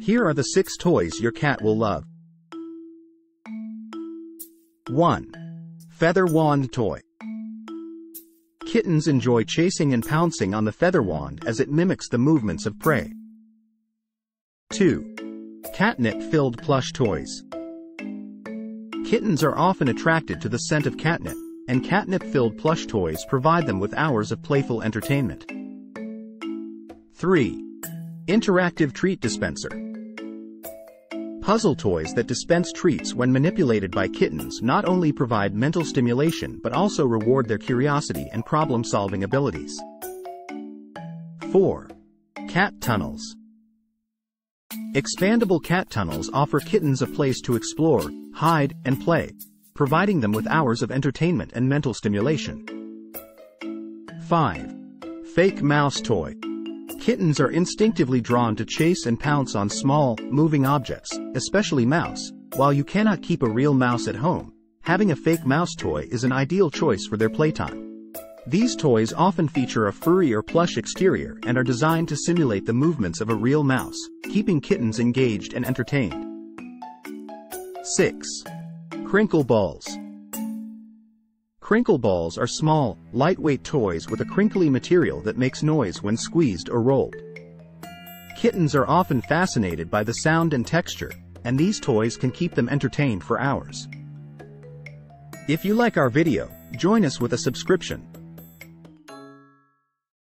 Here are the 6 toys your cat will love. 1. Feather Wand Toy. Kittens enjoy chasing and pouncing on the feather wand as it mimics the movements of prey. 2. Catnip-filled plush toys. Kittens are often attracted to the scent of catnip, and catnip-filled plush toys provide them with hours of playful entertainment. 3. Interactive Treat Dispenser. Puzzle toys that dispense treats when manipulated by kittens not only provide mental stimulation but also reward their curiosity and problem-solving abilities. 4. Cat Tunnels. Expandable cat tunnels offer kittens a place to explore, hide, and play, providing them with hours of entertainment and mental stimulation. 5. Fake Mouse Toy. Kittens are instinctively drawn to chase and pounce on small, moving objects, especially mouse. While you cannot keep a real mouse at home, having a fake mouse toy is an ideal choice for their playtime. These toys often feature a furry or plush exterior and are designed to simulate the movements of a real mouse, keeping kittens engaged and entertained. 6. Crinkle Balls. Crinkle balls are small, lightweight toys with a crinkly material that makes noise when squeezed or rolled. Kittens are often fascinated by the sound and texture, and these toys can keep them entertained for hours. If you like our video, join us with a subscription